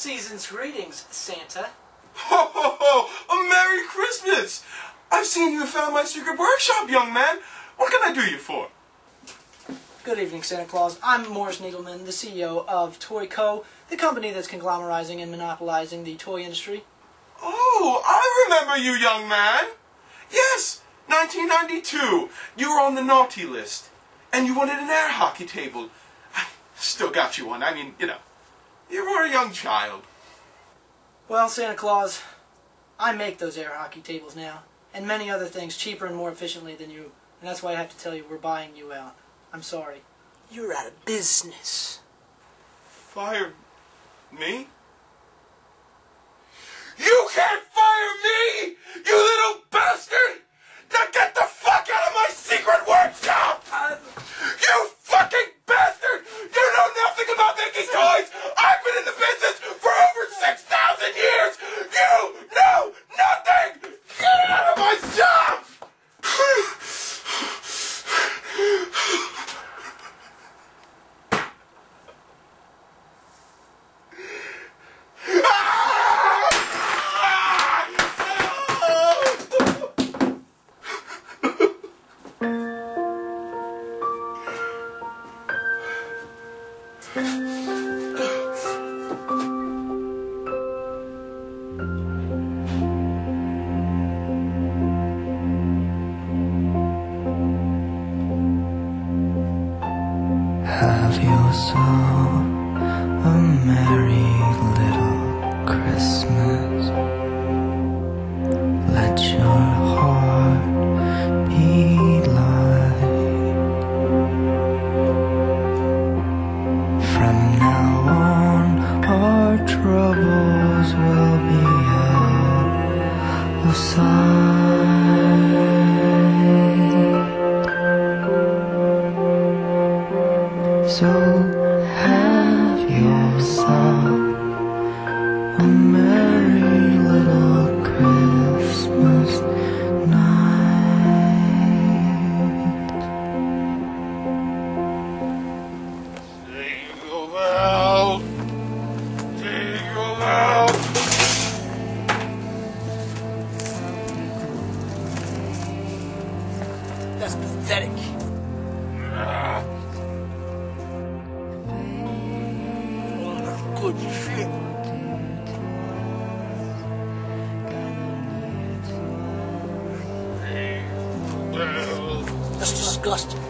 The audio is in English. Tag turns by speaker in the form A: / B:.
A: Season's greetings, Santa.
B: Ho ho ho! A Merry Christmas! I've seen you found my secret workshop, young man. What can I do you for?
A: Good evening, Santa Claus. I'm Morris Needleman, the CEO of Toy Co., the company that's conglomerizing and monopolizing the toy industry.
B: Oh, I remember you, young man. Yes, 1992. You were on the naughty list. And you wanted an air hockey table. I still got you one. I mean, you know, you were a young child.
A: Well, Santa Claus, I make those air hockey tables now, and many other things cheaper and more efficiently than you, and that's why I have to tell you we're buying you out. I'm sorry. You're out of business.
B: Fire me?
C: Have yourself a merry little Christmas. Out
A: Good shit. That's disgusting.